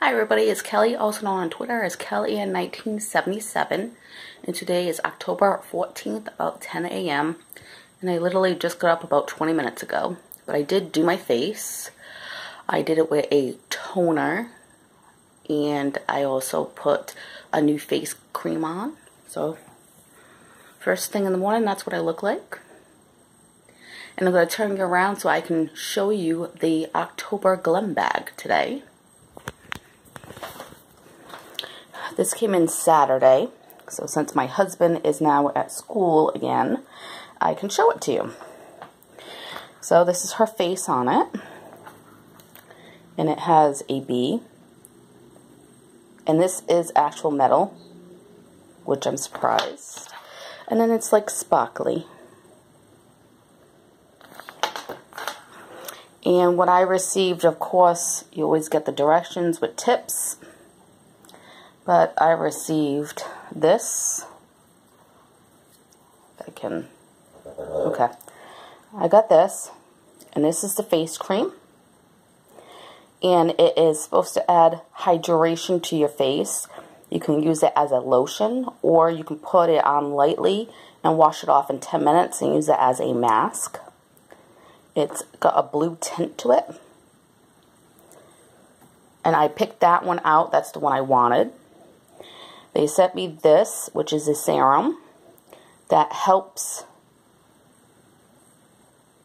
Hi everybody, it's Kelly, also known on Twitter as Kelly in 1977, and today is October 14th, about 10 a.m., and I literally just got up about 20 minutes ago, but I did do my face. I did it with a toner, and I also put a new face cream on, so first thing in the morning, that's what I look like. And I'm going to turn you around so I can show you the October Glam bag today. This came in Saturday, so since my husband is now at school again, I can show it to you. So this is her face on it, and it has a bee, and this is actual metal, which I'm surprised. And then it's like sparkly. And what I received, of course, you always get the directions with tips but I received this. I can, okay. I got this, and this is the face cream. And it is supposed to add hydration to your face. You can use it as a lotion, or you can put it on lightly and wash it off in 10 minutes and use it as a mask. It's got a blue tint to it. And I picked that one out. That's the one I wanted. They sent me this, which is a serum that helps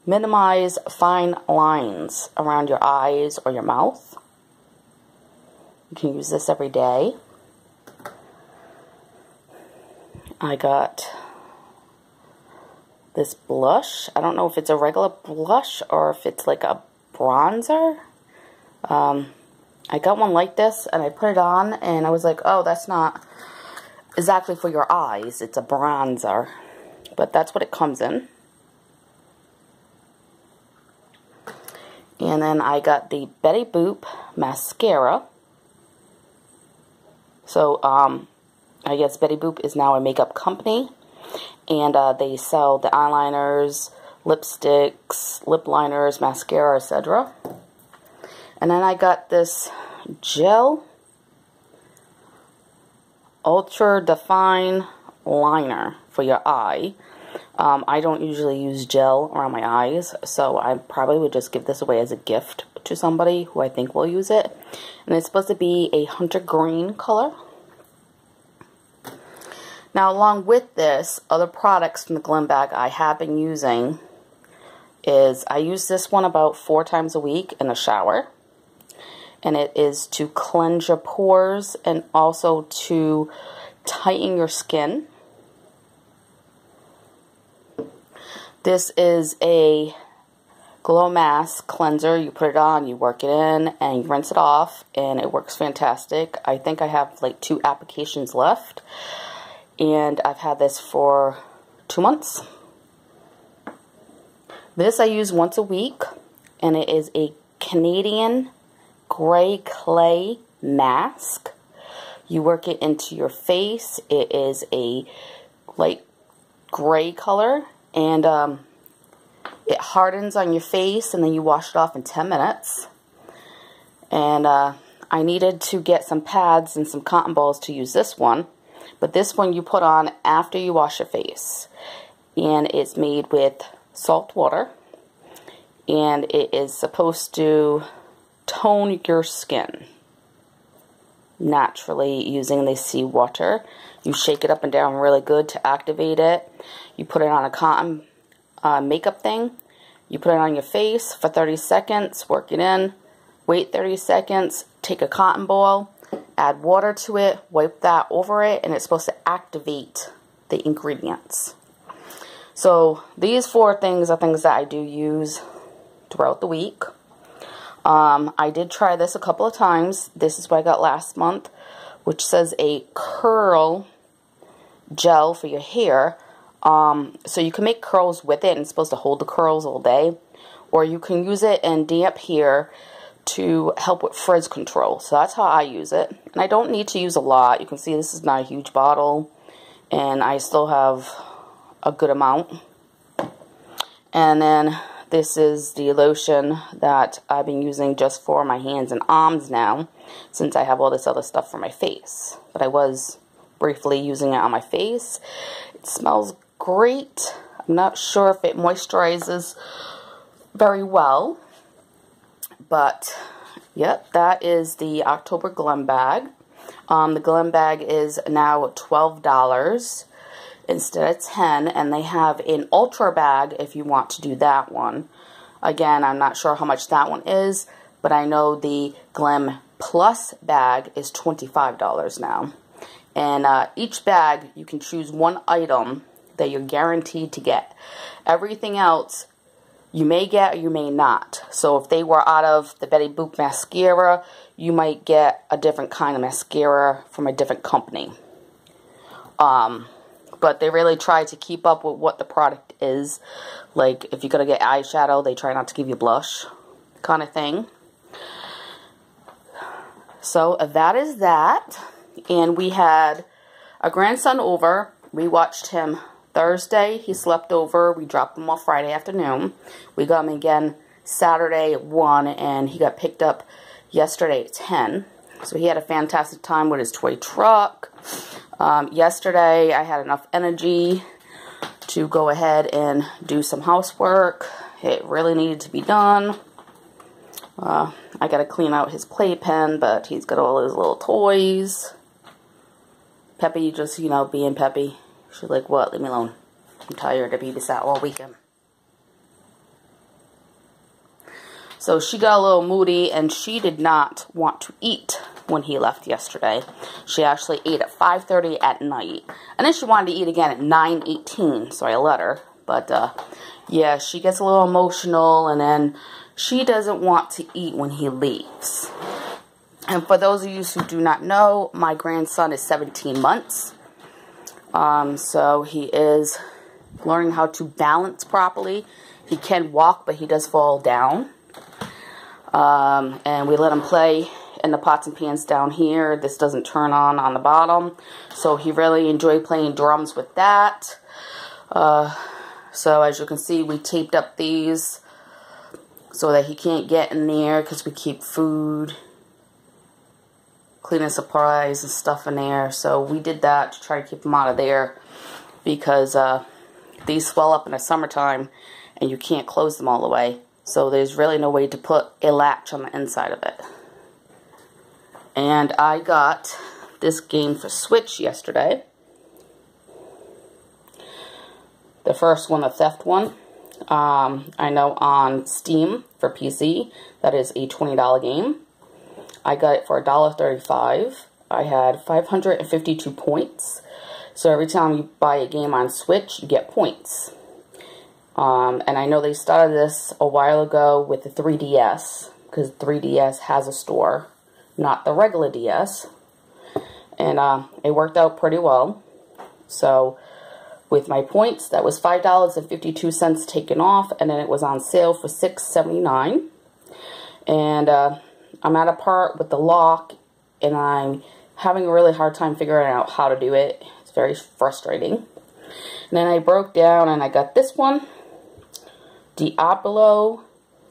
minimize fine lines around your eyes or your mouth. You can use this every day. I got this blush. I don't know if it's a regular blush or if it's like a bronzer. Um, I got one like this and I put it on and I was like, oh, that's not exactly for your eyes. It's a bronzer. But that's what it comes in. And then I got the Betty Boop mascara. So, um, I guess Betty Boop is now a makeup company. And uh, they sell the eyeliners, lipsticks, lip liners, mascara, etc. And then I got this gel ultra define liner for your eye. Um, I don't usually use gel around my eyes, so I probably would just give this away as a gift to somebody who I think will use it. And it's supposed to be a hunter green color. Now, along with this, other products from the Glam bag I have been using is I use this one about four times a week in the shower and it is to cleanse your pores and also to tighten your skin. This is a glow mask cleanser. You put it on, you work it in, and you rinse it off, and it works fantastic. I think I have like two applications left, and I've had this for two months. This I use once a week, and it is a Canadian gray clay mask. You work it into your face. It is a light gray color and um, it hardens on your face and then you wash it off in 10 minutes. And uh, I needed to get some pads and some cotton balls to use this one. But this one you put on after you wash your face. And it's made with salt water. And it is supposed to tone your skin naturally using the seawater. You shake it up and down really good to activate it. You put it on a cotton uh, makeup thing. You put it on your face for 30 seconds, work it in, wait 30 seconds, take a cotton ball, add water to it, wipe that over it, and it's supposed to activate the ingredients. So these four things are things that I do use throughout the week. Um, I did try this a couple of times. This is what I got last month, which says a curl gel for your hair. Um, so you can make curls with it and it's supposed to hold the curls all day. Or you can use it in damp hair to help with frizz control. So that's how I use it. And I don't need to use a lot. You can see this is not a huge bottle. And I still have a good amount. And then this is the lotion that I've been using just for my hands and arms now, since I have all this other stuff for my face. But I was briefly using it on my face. It smells great. I'm not sure if it moisturizes very well, but yep, that is the October Glam bag. Um, the Glam bag is now $12 instead of 10 and they have an ultra bag if you want to do that one. Again, I'm not sure how much that one is, but I know the Glam Plus bag is $25 now. And uh, each bag, you can choose one item that you're guaranteed to get. Everything else, you may get or you may not. So if they were out of the Betty Boop mascara, you might get a different kind of mascara from a different company. Um, but they really try to keep up with what the product is. Like, if you're going to get eyeshadow, they try not to give you blush kind of thing. So, uh, that is that. And we had a grandson over. We watched him Thursday. He slept over. We dropped him off Friday afternoon. We got him again Saturday at 1, and he got picked up yesterday at 10. So he had a fantastic time with his toy truck. Um, yesterday, I had enough energy to go ahead and do some housework. It really needed to be done. Uh, I got to clean out his playpen, but he's got all his little toys. Peppy just, you know, being Peppy. She's like, what? Leave me alone. I'm tired of babysat all weekend. So she got a little moody and she did not want to eat when he left yesterday. She actually ate at 5.30 at night. And then she wanted to eat again at 9.18, so I let her. But, uh, yeah, she gets a little emotional and then she doesn't want to eat when he leaves. And for those of you who do not know, my grandson is 17 months. Um, so he is learning how to balance properly. He can walk, but he does fall down. Um, and we let him play in the pots and pans down here. This doesn't turn on on the bottom. So he really enjoyed playing drums with that. Uh, so as you can see, we taped up these so that he can't get in there because we keep food, cleaning supplies and stuff in there. So we did that to try to keep him out of there because uh, these swell up in the summertime and you can't close them all the way. So there's really no way to put a latch on the inside of it. And I got this game for Switch yesterday. The first one, the theft one. Um, I know on Steam for PC, that is a $20 game. I got it for $1.35. I had 552 points. So every time you buy a game on Switch, you get points. Um, and I know they started this a while ago with the 3DS, because 3DS has a store, not the regular DS. And uh, it worked out pretty well. So with my points, that was $5.52 taken off, and then it was on sale for $6.79. And uh, I'm at a part with the lock, and I'm having a really hard time figuring out how to do it. It's very frustrating. And then I broke down and I got this one. Doraemon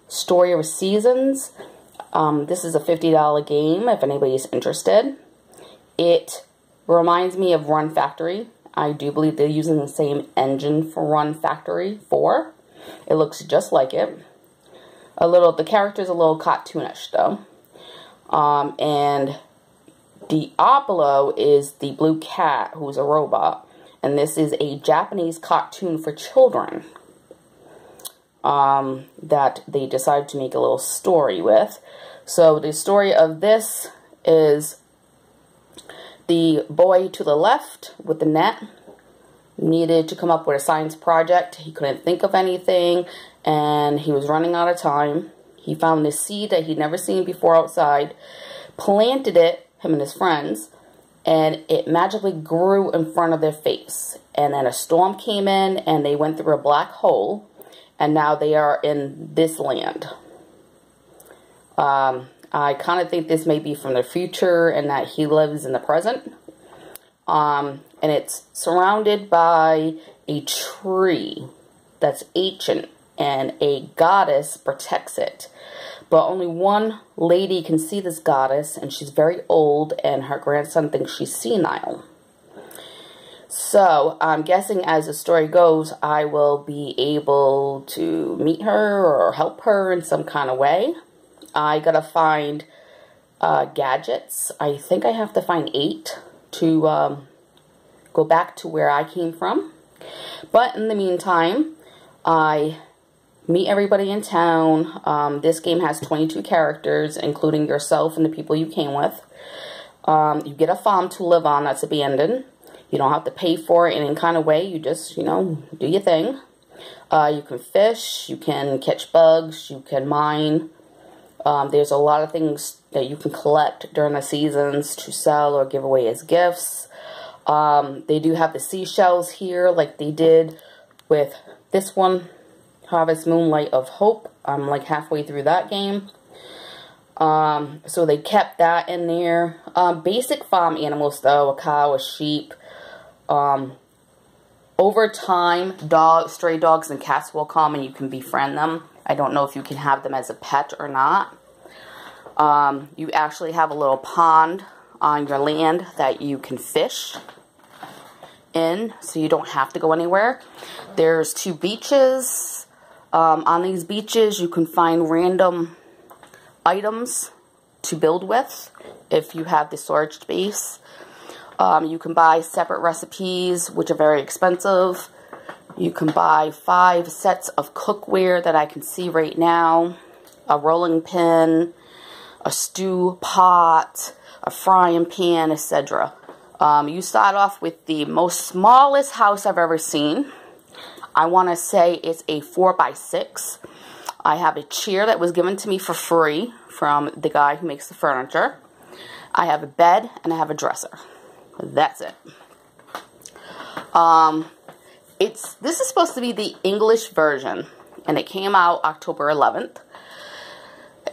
Story of Seasons. Um, this is a $50 game if anybody's interested. It reminds me of Rune Factory. I do believe they're using the same engine for Rune Factory 4. It looks just like it. A little, the character's a little cartoonish though. Um, and Doraemon is the blue cat who's a robot. And this is a Japanese cartoon for children um, that they decided to make a little story with. So the story of this is the boy to the left with the net needed to come up with a science project. He couldn't think of anything and he was running out of time. He found this seed that he'd never seen before outside, planted it, him and his friends, and it magically grew in front of their face. And then a storm came in and they went through a black hole and now they are in this land. Um, I kind of think this may be from the future and that he lives in the present. Um, and it's surrounded by a tree that's ancient and a goddess protects it. But only one lady can see this goddess, and she's very old, and her grandson thinks she's senile. So, I'm guessing as the story goes, I will be able to meet her or help her in some kind of way. I gotta find uh, gadgets. I think I have to find eight to um, go back to where I came from. But in the meantime, I meet everybody in town. Um, this game has 22 characters, including yourself and the people you came with. Um, you get a farm to live on that's abandoned. You don't have to pay for it in any kind of way. You just, you know, do your thing. Uh, you can fish, you can catch bugs, you can mine. Um, there's a lot of things that you can collect during the seasons to sell or give away as gifts. Um, they do have the seashells here like they did with this one, Harvest Moonlight of Hope. I'm like halfway through that game. Um, so they kept that in there. Um, basic farm animals though, a cow, a sheep, um, over time, dog, stray dogs and cats will come and you can befriend them. I don't know if you can have them as a pet or not. Um, you actually have a little pond on your land that you can fish in, so you don't have to go anywhere. There's two beaches. Um, on these beaches, you can find random items to build with if you have the storage space. Um, you can buy separate recipes, which are very expensive. You can buy five sets of cookware that I can see right now. A rolling pin, a stew pot, a frying pan, etc. Um, you start off with the most smallest house I've ever seen. I want to say it's a 4 by 6 I have a chair that was given to me for free from the guy who makes the furniture. I have a bed and I have a dresser. That's it. Um, it's This is supposed to be the English version, and it came out October 11th.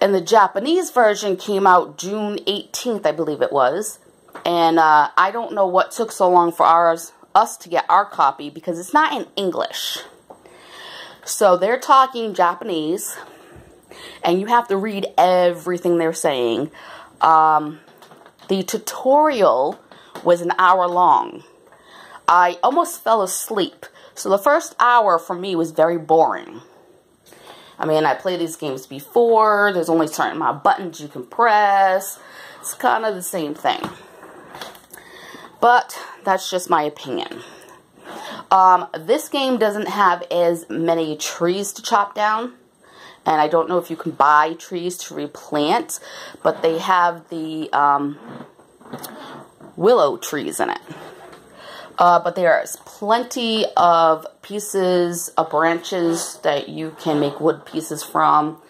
And the Japanese version came out June 18th, I believe it was. And uh, I don't know what took so long for ours, us to get our copy because it's not in English. So they're talking Japanese, and you have to read everything they're saying. Um, the tutorial was an hour long. I almost fell asleep. So the first hour for me was very boring. I mean, I played these games before. There's only certain amount of buttons you can press. It's kind of the same thing. But that's just my opinion. Um, this game doesn't have as many trees to chop down. And I don't know if you can buy trees to replant. But they have the um, willow trees in it. Uh, but there's plenty of pieces of branches that you can make wood pieces from.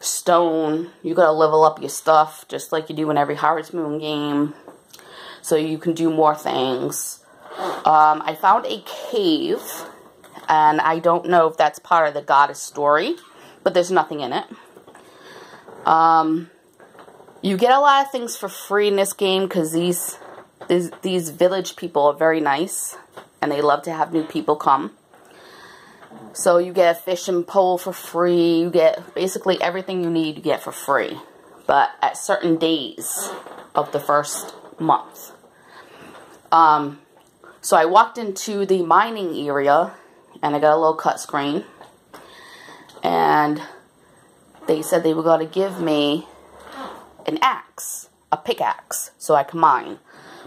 Stone. You gotta level up your stuff just like you do in every Harvest Moon game. So you can do more things. Um, I found a cave. And I don't know if that's part of the goddess story. But there's nothing in it. Um, you get a lot of things for free in this game because these these, these village people are very nice and they love to have new people come. So you get a fishing pole for free. You get basically everything you need you get for free. But at certain days of the first month. Um, so I walked into the mining area and I got a little cut screen. And they said they were going to give me an axe, a pickaxe, so I can mine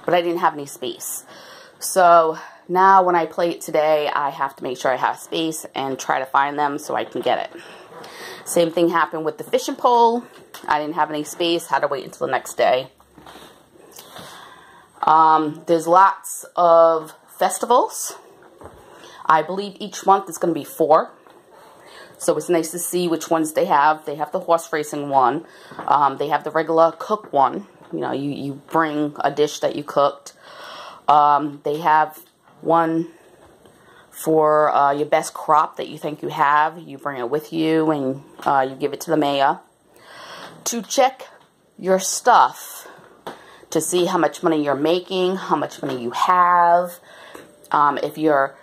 but I didn't have any space. So now when I play it today, I have to make sure I have space and try to find them so I can get it. Same thing happened with the fishing pole. I didn't have any space, had to wait until the next day. Um, there's lots of festivals. I believe each month is going to be four. So it's nice to see which ones they have. They have the horse racing one. Um, they have the regular cook one. You know, you, you bring a dish that you cooked. Um, they have one for uh, your best crop that you think you have. You bring it with you and uh, you give it to the mayor. To check your stuff to see how much money you're making, how much money you have. Um, if you're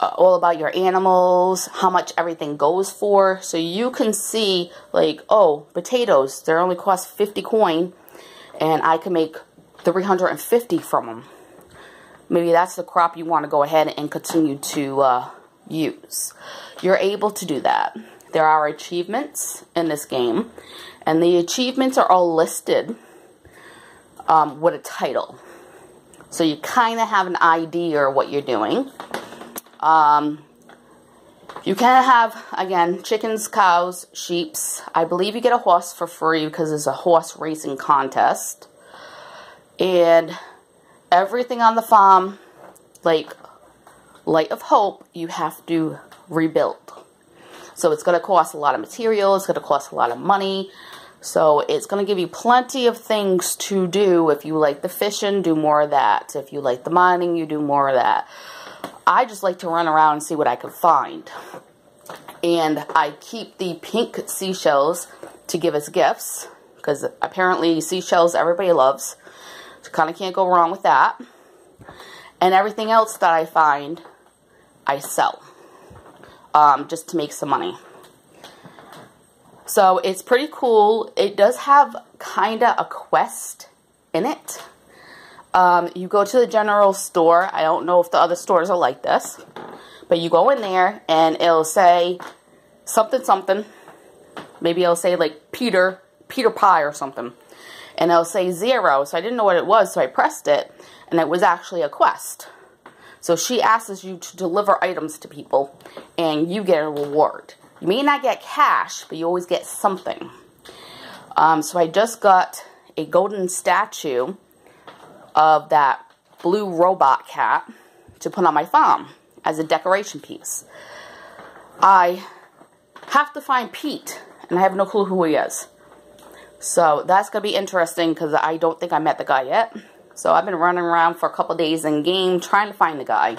uh, all about your animals, how much everything goes for. So you can see like, oh, potatoes, they only cost 50 coin and I can make 350 from them. Maybe that's the crop you want to go ahead and continue to uh, use. You're able to do that. There are achievements in this game and the achievements are all listed um, with a title. So you kind of have an idea of what you're doing. Um, you can have, again, chickens, cows, sheeps. I believe you get a horse for free because it's a horse racing contest. And everything on the farm, like Light of Hope, you have to rebuild. So it's going to cost a lot of material. It's going to cost a lot of money. So it's going to give you plenty of things to do. If you like the fishing, do more of that. If you like the mining, you do more of that. I just like to run around and see what I can find. And I keep the pink seashells to give as gifts. Because apparently seashells everybody loves. So kind of can't go wrong with that. And everything else that I find, I sell. Um, just to make some money. So it's pretty cool. It does have kind of a quest in it. Um, you go to the general store. I don't know if the other stores are like this. But you go in there and it'll say something something. Maybe it'll say like Peter, Peter Pie or something. And it'll say zero. So I didn't know what it was. So I pressed it. And it was actually a quest. So she asks you to deliver items to people. And you get a reward. You may not get cash, but you always get something. Um, so I just got a golden statue of that blue robot cat to put on my farm as a decoration piece. I have to find Pete, and I have no clue who he is. So that's going to be interesting because I don't think I met the guy yet. So I've been running around for a couple days in game trying to find the guy.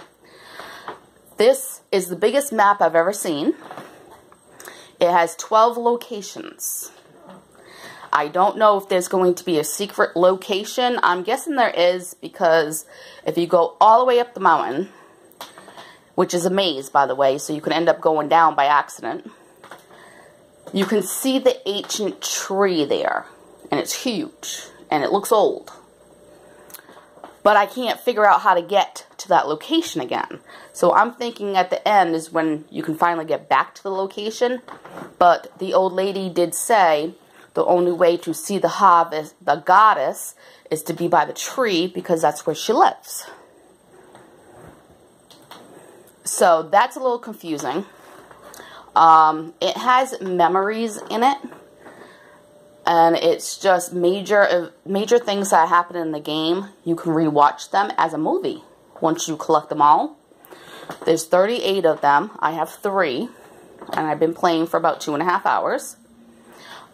This is the biggest map I've ever seen. It has 12 locations. I don't know if there's going to be a secret location. I'm guessing there is because if you go all the way up the mountain, which is a maze, by the way, so you can end up going down by accident, you can see the ancient tree there. And it's huge. And it looks old. But I can't figure out how to get to that location again. So I'm thinking at the end is when you can finally get back to the location. But the old lady did say the only way to see the harvest, the goddess, is to be by the tree because that's where she lives. So that's a little confusing. Um, it has memories in it. And it's just major major things that happen in the game. You can rewatch them as a movie once you collect them all. There's 38 of them. I have three. And I've been playing for about two and a half hours.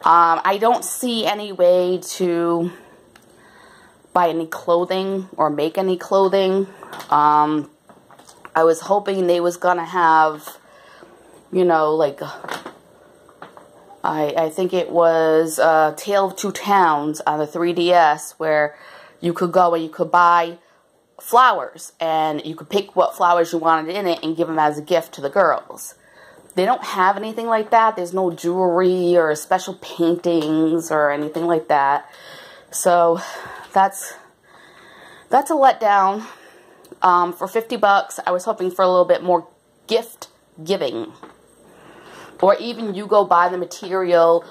Um, I don't see any way to buy any clothing or make any clothing. Um, I was hoping they was going to have, you know, like, I, I think it was uh, Tale of Two Towns on the 3DS where you could go and you could buy flowers and you could pick what flowers you wanted in it and give them as a gift to the girls. They don't have anything like that. There's no jewelry or special paintings or anything like that. So that's that's a letdown. Um, for 50 bucks, I was hoping for a little bit more gift giving. Or even you go buy the material,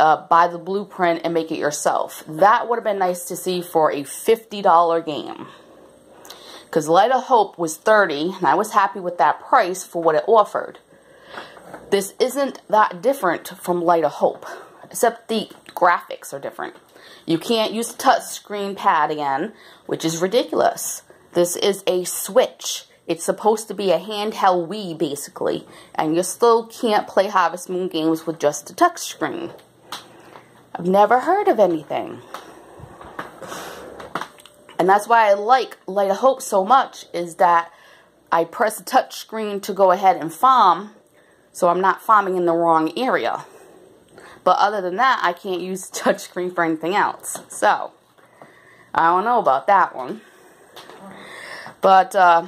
uh, buy the blueprint, and make it yourself. That would have been nice to see for a $50 game because Light of Hope was 30 and I was happy with that price for what it offered. This isn't that different from Light of Hope, except the graphics are different. You can't use touch screen pad again, which is ridiculous. This is a Switch. It's supposed to be a handheld Wii, basically, and you still can't play Harvest Moon games with just a touch screen. I've never heard of anything. And that's why I like Light of Hope so much, is that I press the touch screen to go ahead and farm, so I'm not farming in the wrong area. But other than that, I can't use touchscreen for anything else. So, I don't know about that one. But, uh,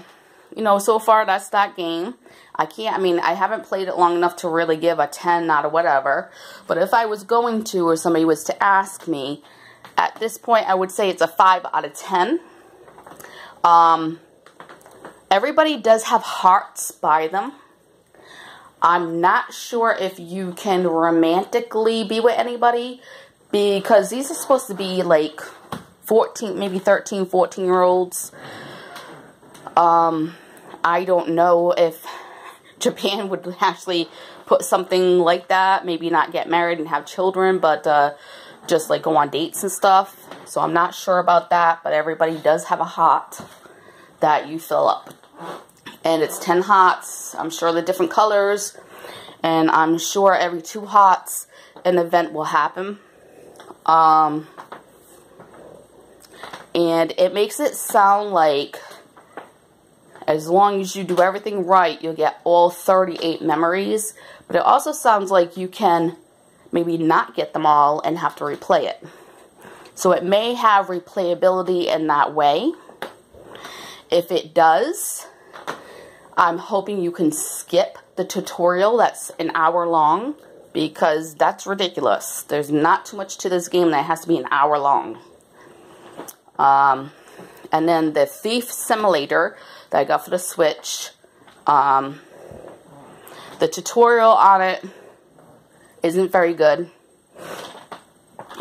you know, so far that's that game. I can't, I mean, I haven't played it long enough to really give a 10 out of whatever. But if I was going to, or somebody was to ask me, at this point, I would say it's a 5 out of 10. Um, everybody does have hearts by them. I'm not sure if you can romantically be with anybody because these are supposed to be like 14, maybe 13, 14 year olds. Um, I don't know if Japan would actually put something like that. Maybe not get married and have children, but uh, just like go on dates and stuff. So I'm not sure about that, but everybody does have a hot that you fill up. And it's 10 hots. I'm sure the different colors. And I'm sure every two hots an event will happen. Um, and it makes it sound like as long as you do everything right, you'll get all 38 memories. But it also sounds like you can maybe not get them all and have to replay it. So it may have replayability in that way. If it does, I'm hoping you can skip the tutorial that's an hour long because that's ridiculous. There's not too much to this game that has to be an hour long. Um, and then the Thief Simulator that I got for the Switch. Um, the tutorial on it isn't very good.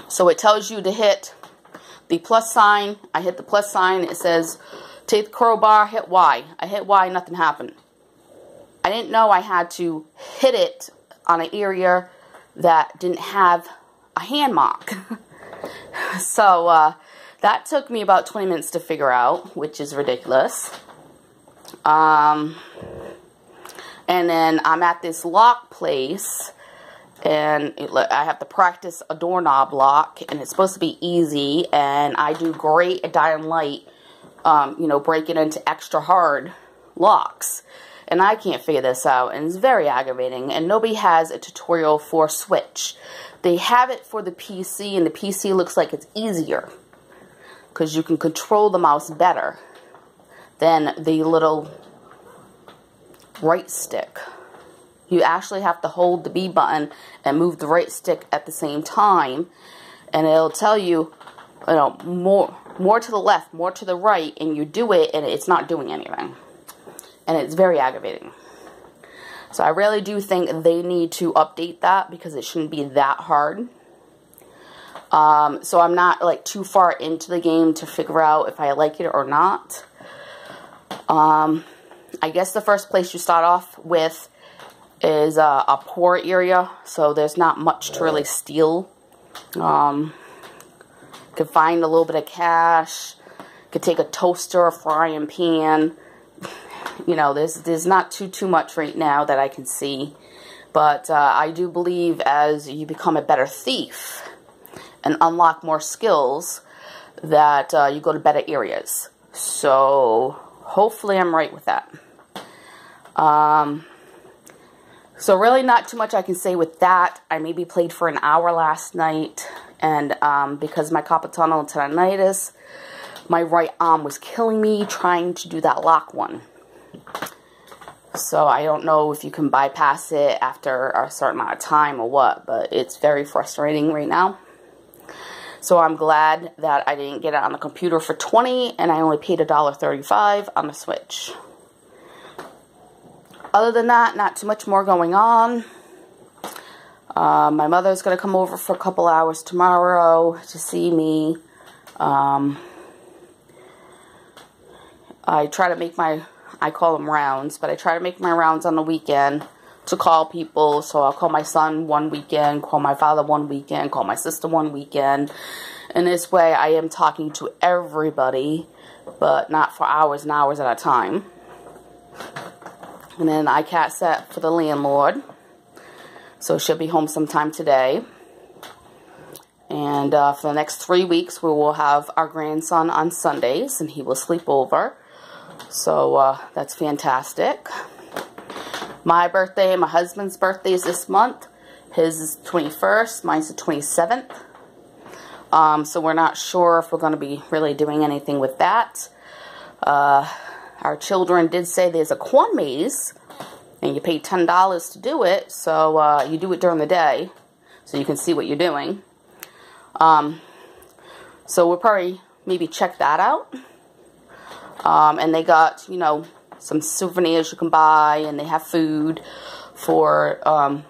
So it tells you to hit the plus sign. I hit the plus sign. It says, take the crowbar, hit Y. I hit Y, nothing happened. I didn't know I had to hit it on an area that didn't have a hand mark. so uh, that took me about 20 minutes to figure out, which is ridiculous. Um, and then I'm at this lock place and it, I have to practice a doorknob lock and it's supposed to be easy and I do great at Dying Light, um, you know, breaking into extra hard locks. And I can't figure this out and it's very aggravating and nobody has a tutorial for Switch. They have it for the PC and the PC looks like it's easier because you can control the mouse better than the little right stick. You actually have to hold the B button and move the right stick at the same time. And it'll tell you, you know, more, more to the left, more to the right, and you do it and it's not doing anything. And it's very aggravating. So I really do think they need to update that because it shouldn't be that hard. Um, so I'm not like too far into the game to figure out if I like it or not. Um, I guess the first place you start off with is uh, a poor area, so there's not much to really steal. Um, could find a little bit of cash. Could take a toaster, a frying pan. You know, there's there's not too too much right now that I can see, but uh, I do believe as you become a better thief and unlock more skills, that uh, you go to better areas. So hopefully I'm right with that. Um, so really not too much I can say with that. I maybe played for an hour last night. And um, because my carpal tunnel tendonitis, my right arm was killing me trying to do that lock one. So I don't know if you can bypass it after a certain amount of time or what. But it's very frustrating right now. So I'm glad that I didn't get it on the computer for 20 and I only paid $1.35 on the Switch. Other than that, not too much more going on. Uh, my mother's going to come over for a couple hours tomorrow to see me. Um, I try to make my, I call them rounds, but I try to make my rounds on the weekend to call people. So I'll call my son one weekend, call my father one weekend, call my sister one weekend. And this way I am talking to everybody, but not for hours and hours at a time. And then I cat set for the landlord. So she'll be home sometime today. And uh, for the next three weeks, we will have our grandson on Sundays, and he will sleep over. So uh, that's fantastic. My birthday and my husband's birthday is this month. His is 21st, mine's the 27th. Um, so we're not sure if we're going to be really doing anything with that. Uh, our children did say there's a corn maze, and you pay $10 to do it, so uh, you do it during the day, so you can see what you're doing. Um, so we'll probably maybe check that out. Um, and they got, you know, some souvenirs you can buy, and they have food for, um,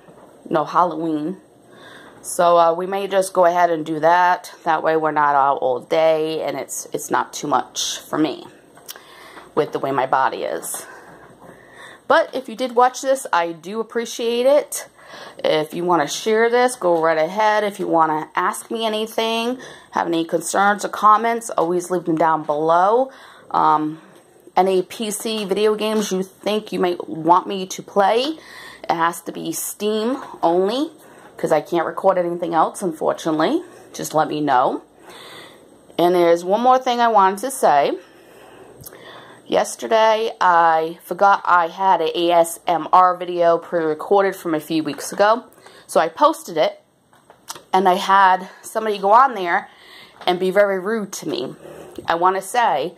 you know, Halloween. So uh, we may just go ahead and do that. That way we're not out all day, and it's it's not too much for me with the way my body is. But if you did watch this, I do appreciate it. If you want to share this, go right ahead. If you want to ask me anything, have any concerns or comments, always leave them down below. Um, any PC video games you think you might want me to play, it has to be Steam only because I can't record anything else, unfortunately. Just let me know. And there's one more thing I wanted to say. Yesterday, I forgot I had an ASMR video pre-recorded from a few weeks ago. So I posted it, and I had somebody go on there and be very rude to me. I want to say,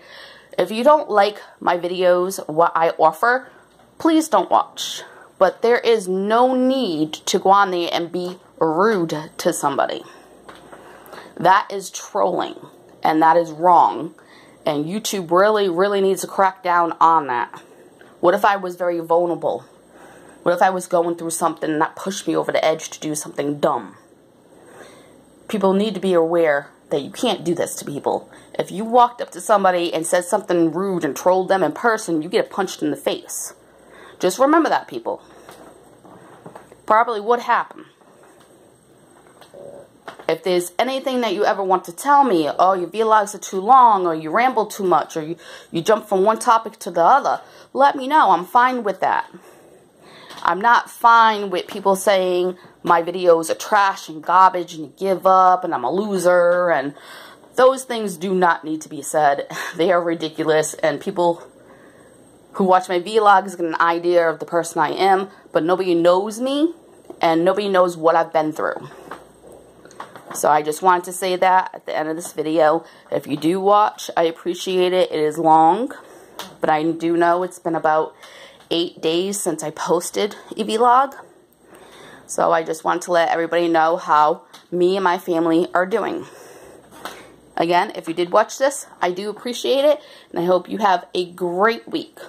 if you don't like my videos, what I offer, please don't watch. But there is no need to go on there and be rude to somebody. That is trolling, and that is wrong. And YouTube really, really needs to crack down on that. What if I was very vulnerable? What if I was going through something and that pushed me over the edge to do something dumb? People need to be aware that you can't do this to people. If you walked up to somebody and said something rude and trolled them in person, you get punched in the face. Just remember that, people. Probably would happen. If there's anything that you ever want to tell me, oh, your vlogs are too long, or you ramble too much, or you, you jump from one topic to the other, let me know. I'm fine with that. I'm not fine with people saying my videos are trash and garbage and you give up and I'm a loser and those things do not need to be said. They are ridiculous and people who watch my vlogs get an idea of the person I am, but nobody knows me and nobody knows what I've been through. So I just wanted to say that at the end of this video. If you do watch, I appreciate it. It is long, but I do know it's been about eight days since I posted a vlog. So I just want to let everybody know how me and my family are doing. Again, if you did watch this, I do appreciate it, and I hope you have a great week.